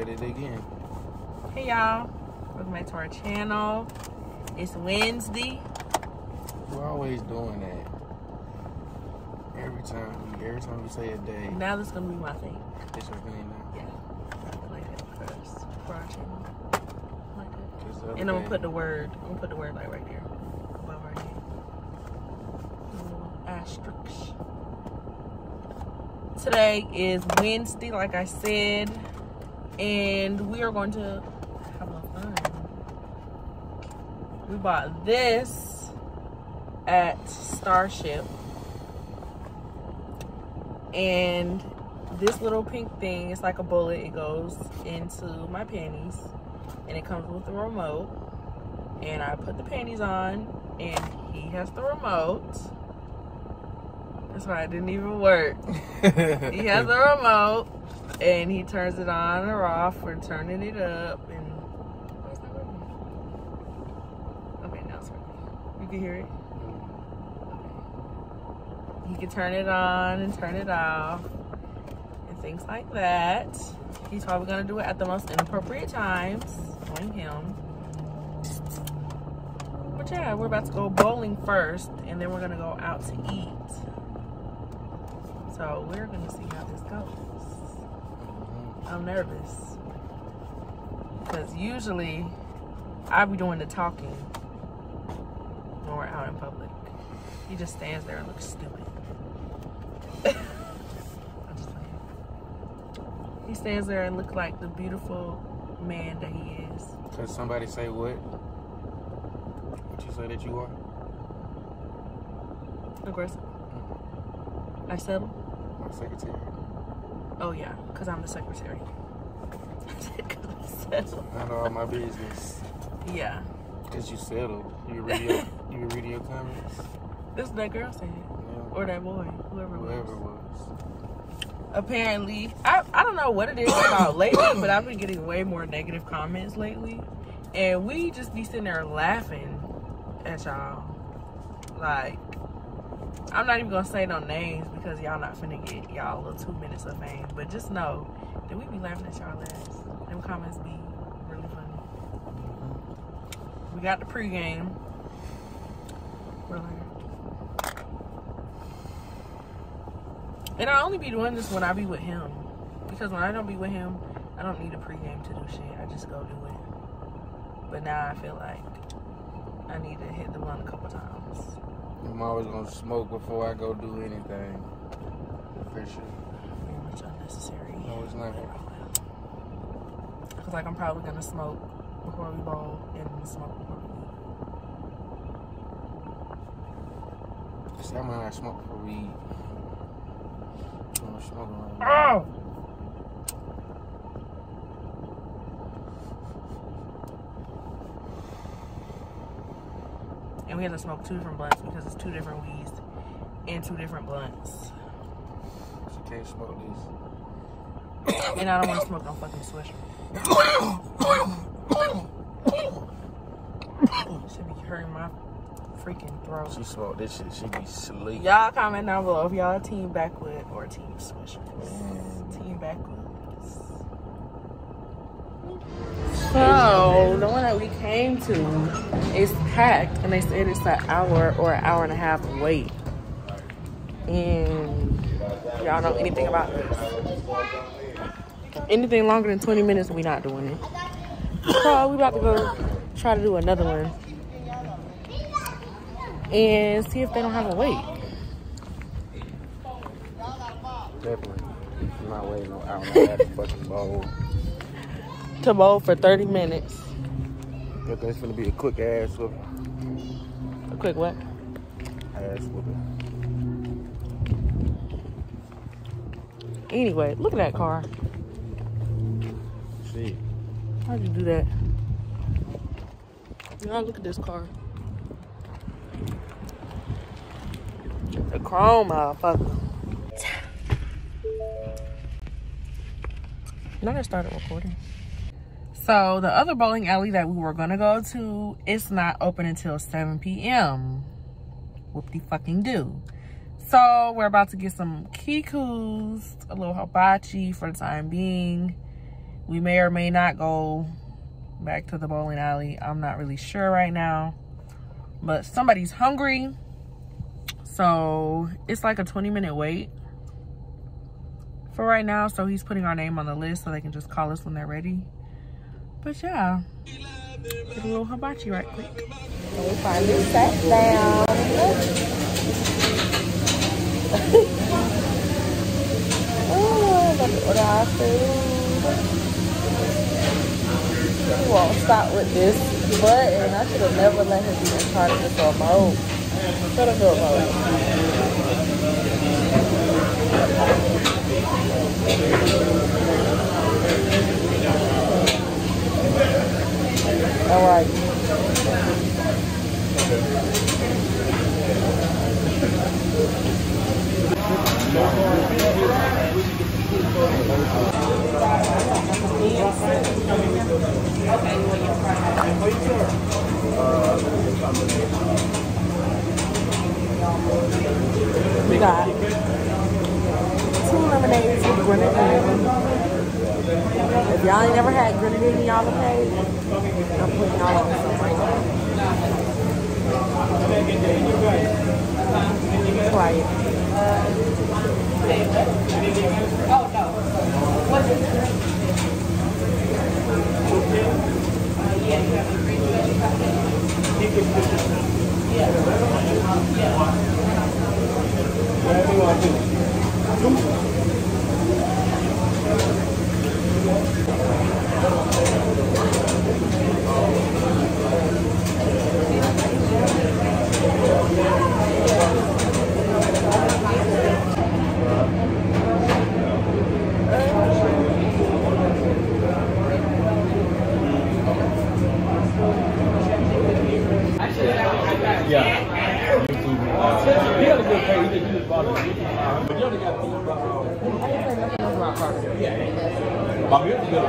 at it again. Hey y'all, welcome back to our channel. It's Wednesday. We're always doing that. Every time, every time we say a day, Now this is gonna be my thing. it's your thing now. Yeah, I like it first for our channel. I Like it. 'Cause And I'm gonna put the word. I'm gonna put the word like right there above our head. A little asterisk. Today is Wednesday, like I said, and we are going to have a little fun. We bought this at Starship, and this little pink thing is like a bullet. It goes into my panties, and it comes with the remote and I put the panties on, and he has the remote. That's why it didn't even work. He has the remote, and he turns it on or off or turning it up. And oh, that working? Okay, now it's working. You can hear it. Okay. He can turn it on and turn it off, and things like that. He's probably gonna do it at the most inappropriate times, knowing him. But yeah, we're about to go bowling first, and then we're gonna go out to eat. So we're gonna see how this goes. I'm nervous because usually I be doing the talking when we're out in public. He just stands there and looks stupid. I'm just playing. He stands there and looks like the beautiful man that he is. Could somebody say what? What you say that you are? Aggressive. Mm-hmm. I settle. My secretary. Oh yeah, cause I'm the secretary. 'Cause I settle. Not all my business. Yeah, Cause you settled. You read your, you read your comments. this is that girl said, Yeah. or that boy, whoever it Whoever was. was. Apparently, I I don't know what it is about lately, but I've been getting way more negative comments lately, and we just be sitting there laughing at y'all. Like, I'm not even gonna say no names because y'all not finna get y'all a little two minutes of fame, but just know that we be laughing at y'all ass. Them comments be really funny. We got the pregame. We're like, and I only be doing this when I be with him. Because when I don't be with him, I don't need a pregame to do shit. I just go do it. But now I feel like I need to hit the blunt a couple times. I'm always gonna smoke before I go do anything. For sure. Very much unnecessary. No, it's not. Because like I'm probably gonna smoke before we bowl and smoke before we eat. See, I'm not smoke for weed. I'm not smoking right Oh! We had to smoke two different blunts because it's two different weeds and two different blunts. She can't smoke these. And I don't want to smoke no fucking swisher. Should be hurting my freaking throat. She smoke this shit. She be sleep. Y'all comment down below if y'all team backwood or team swishers. Mm. Team backwoods. So the one that we came to is packed, and they said it's an hour or an hour and a half wait. And y'all know anything about this? Anything longer than 20 minutes, we not doing it. So we about to go try to do another one and see if they don't have a wait. Definitely. I'm not waiting no hour and a half fucking bowl. To bowl for 30 minutes. But that's gonna be a quick ass whooping. A quick what? Ass whooping. Anyway, look at that car. See. How'd you do that? Y'all look at this car. The chrome motherfucker. Now I started recording. So the other bowling alley that we were gonna go to, it's not open until 7 p.m. Whoop de fucking do. So we're about to get some kikus, a little hibachi for the time being. We may or may not go back to the bowling alley. I'm not really sure right now. But somebody's hungry. So it's like a 20 minute wait for right now. So he's putting our name on the list so they can just call us when they're ready. But yeah, get a little hibachi right quick. So we finally sat down. oh, about to order our food. He won't stop with this button. I should have never let him be in charge of this remote. Shut up, remote. All right. We got two lemonades with grenadine. If y'all ain't never had grenadine in y'all lemonade, I'm putting y'all on some right now. Try it.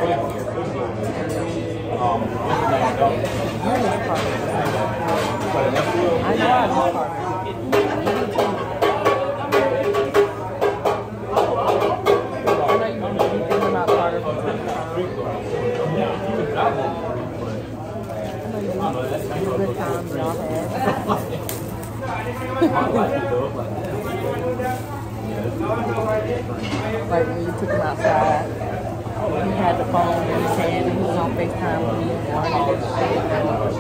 You like when you took him outside, he had the phone in his hand and he was on FaceTime with you and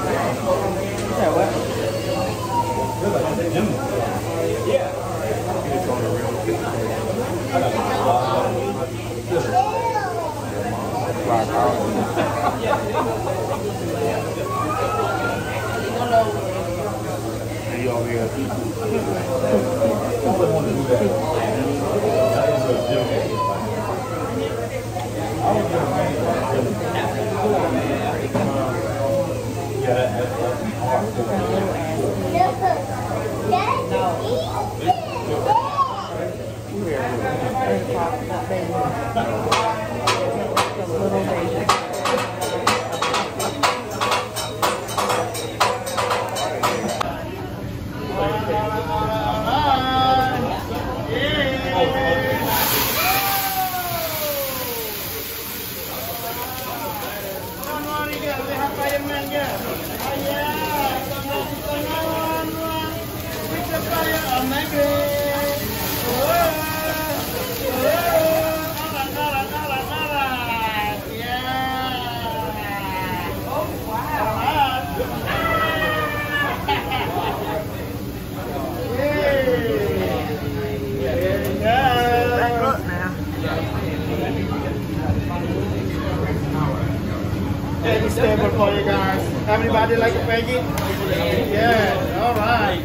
Yeah, what? Uh, And you over here. Eight o'clock, that baby. The little baby. Back up now. Peggy stable for you guys. Everybody like a Peggy? Yeah, all right.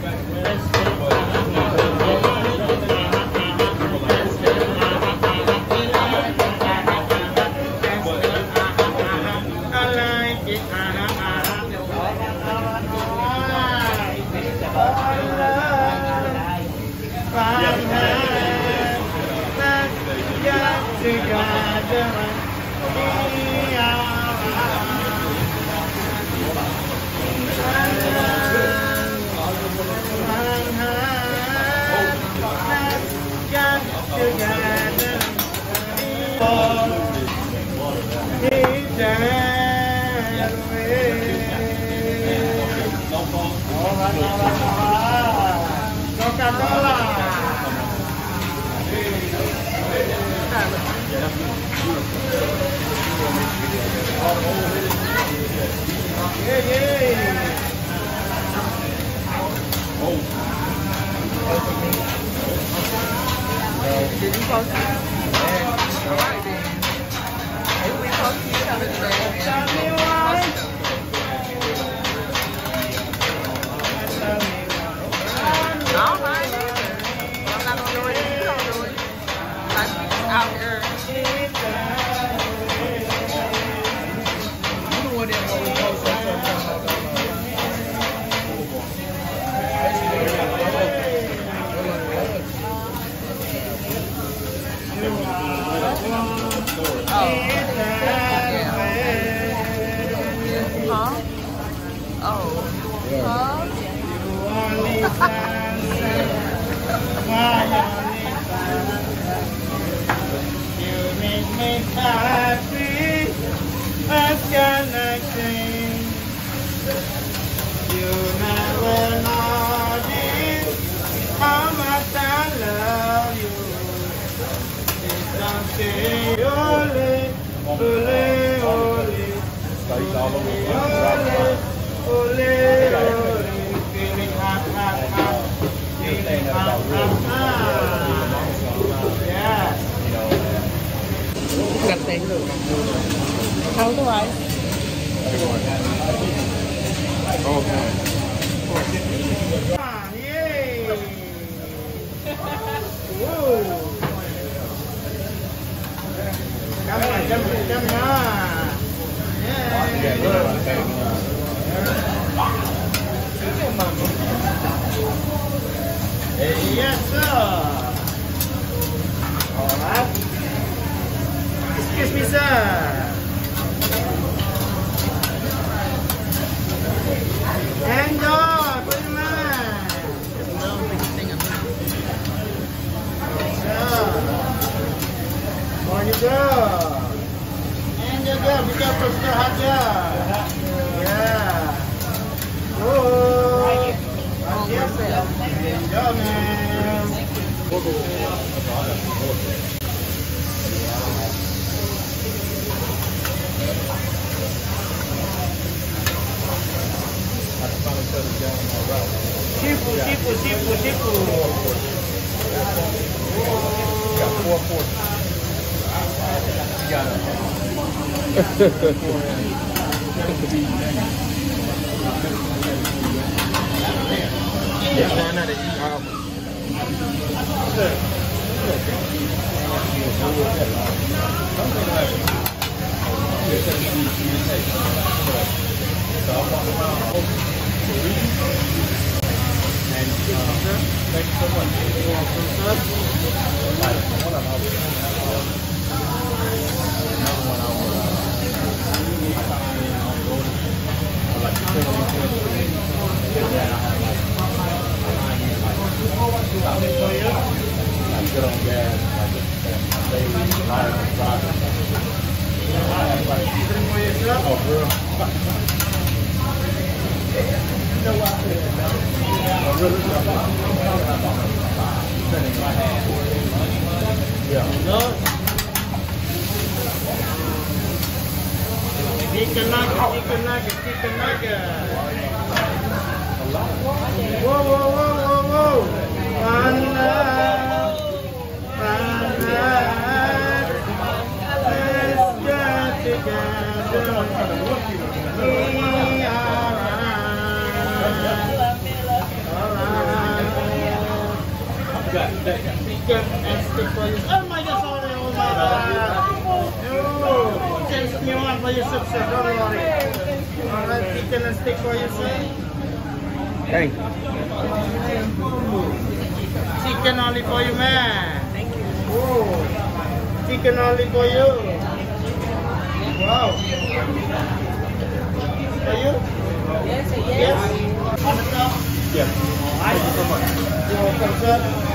Thank you. よろしくお願いします。Chicken nugget, chicken nugget, chicken nugget. Whoa, whoa, whoa, whoa, whoa. Banana, banana. Let's get together. We are. Chicken and stick for you. Oh my Oh, for yourself, sir. You, Chicken only for you, man. Thank you. Oh, chicken only for you. Wow. For you? Yes, yes. Yes. Thank you so much. You're welcome, sir.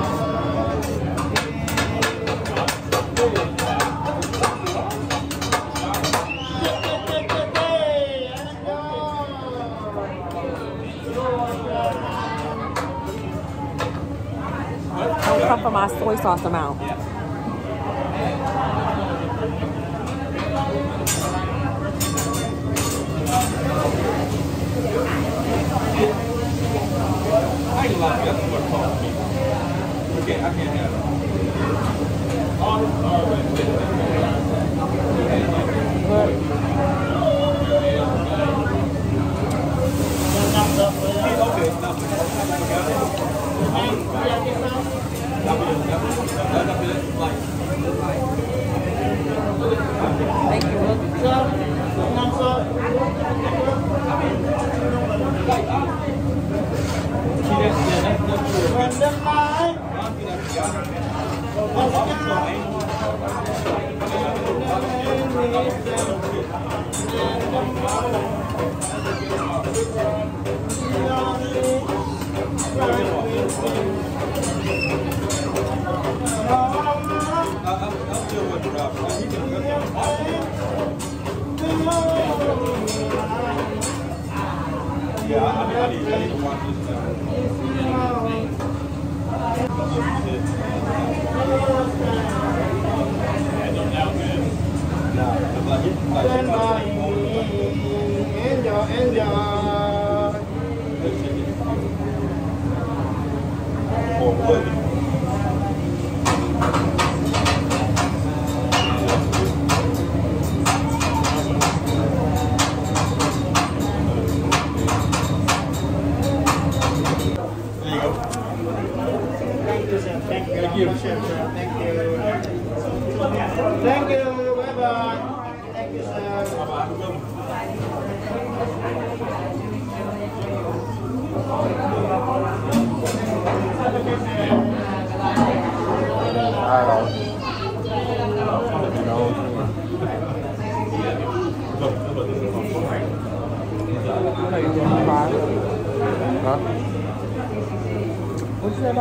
soy sauce amount. Thank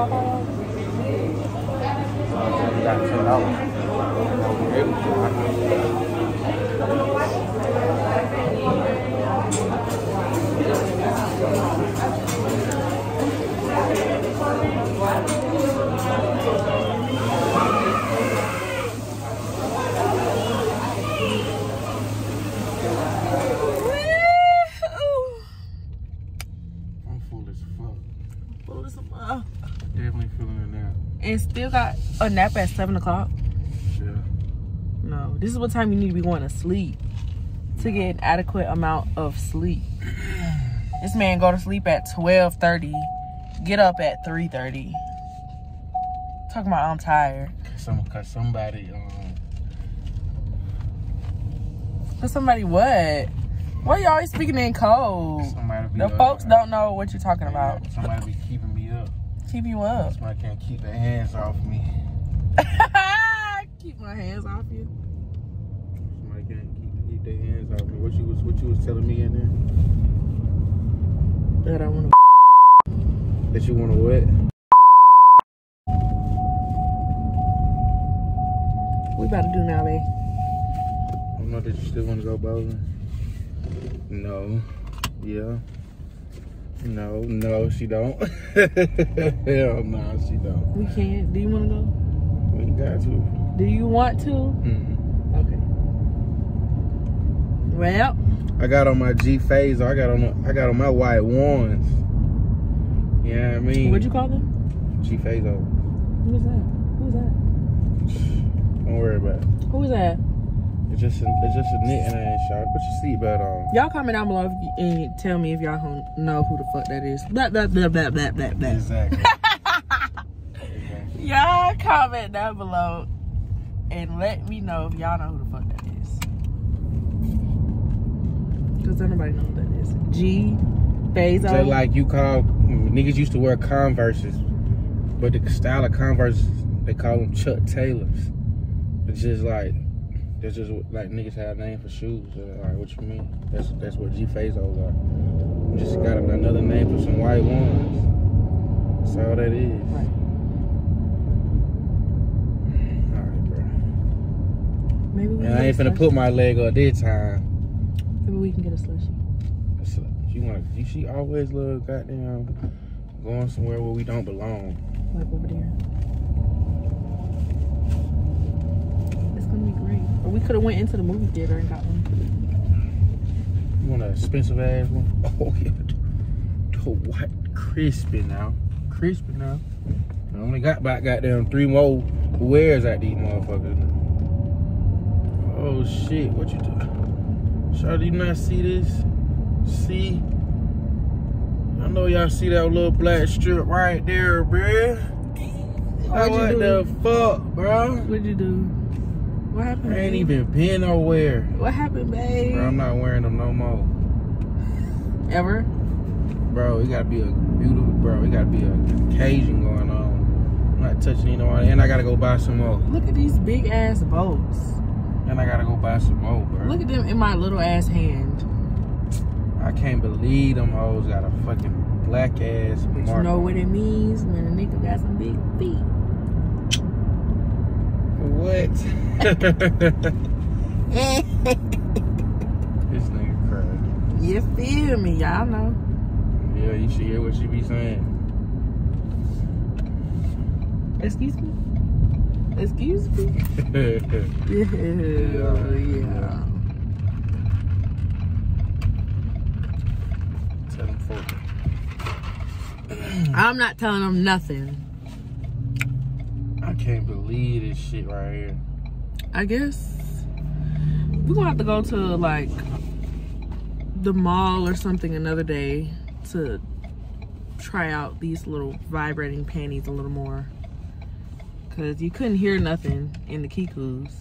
What still got a nap at 7 o'clock. Yeah. No, this is what time you need to be going to sleep to get an adequate amount of sleep. This man go to sleep at 12:30, get up at 3:30. Talking about I'm tired. Some, cause somebody, um, Cause somebody what? Why are you always speaking in code? somebody be The folks don't know what you're talking about. Somebody be keeping. Keep you up. This man can't keep their hands off me. Keep my hands off you. Somebody can't keep, keep their hands off me. What you was, what you was telling me in there? That I want there? That you want to what? We about to do now, babe. I don't know that you still want to go bowling. No. Yeah. No, no, she don't. Hell no, she don't. We can't. Do you want to go? We got to. Do you want to? Mm. Okay. Well, I got on my G Phaser. I got on the, I got on my white ones. You know I mean? what'd you call them? G Phaser. Who is that? Who is that? Don't worry about it. Who is that? It's just a, it's just a knitting ass shot. Put your seatbelt on. Y'all comment down below and tell me if y'all know who the fuck that is. Blah blah blah blah blah blah blah. Exactly. Y'all comment down below and let me know if y'all know who the fuck that is. Cause nobody know what that is. G, Fazo. Just like you call niggas used to wear Converses, but the style of Converse they call them Chuck Taylors. It's just like it's just like niggas have a name for shoes. Like what you mean? That's that's what G Fazos are. Just got another name for some white ones. That's all that is. Right. Alright, bro. Maybe we And I ain't finna put my leg up this time. slushie. Maybe we can get a slushie. That's a- She wanna you she always love goddamn going somewhere where we don't belong. Like over there. It's gonna be great. Or we could have went into the movie theater and got one. You want an expensive ass one? Oh yeah. The white crispy now. Crispy now. I only got about goddamn three more wears at these motherfuckers. Oh shit, what you do? Shawty, you not see this? See? I know y'all see that little black strip right there, bruh. What'd you what do? the fuck, bro? What'd you do? What happened? I ain't babe? even been nowhere. What happened, babe? Bro, I'm not wearing them no more. Ever? Bro, it gotta be a beautiful, bro. It gotta be a occasion going on. I'm not touching any more. And I gotta go buy some more. Look at these big ass boats. And I gotta go buy some more, bro. Look at them in my little ass hand. I can't believe them hoes got a fucking black ass But mark. you know what it means when a nigga got some big feet. What? this nigga crazy. You feel me? Y'all know. Yeah, you should hear what she be saying. Excuse me? Excuse me? Yeah, yeah. Tell them folks. I'm not telling them nothing. I can't believe this shit right here. I guess we're gonna have to go to like the mall or something another day to try out these little vibrating panties a little more. Cause you couldn't hear nothing in the Kikus.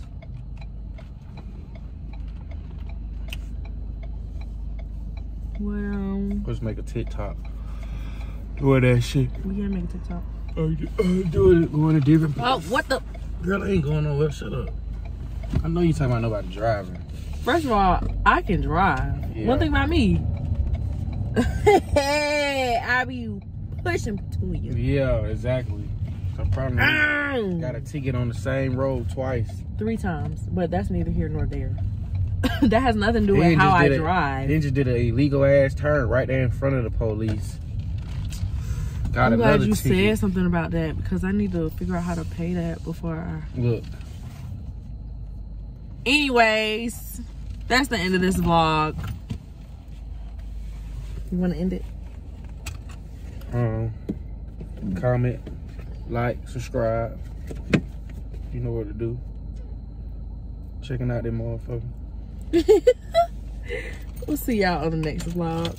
Well, Let's make a TikTok. Doing that shit. we can't make a TikTok. Oh, doing it, going to different Oh, what the? Girl, I ain't going nowhere. Shut up. I know you talking about nobody driving. First of all, I can drive. Yeah. One thing about me, Hey, I be pushing between you. Yeah, exactly. So probably Mm. got a ticket on the same road twice. Three times, but that's neither here nor there. that has nothing to do with how I drive. Then just did an illegal ass turn right there in front of the police. Got I'm glad you ticket. said something about that because I need to figure out how to pay that before I. Look, Anyways, that's the end of this vlog. You want to end it? um, comment, like, subscribe. You know what to do. Checking out them motherfuckers. We'll see y'all on the next vlog.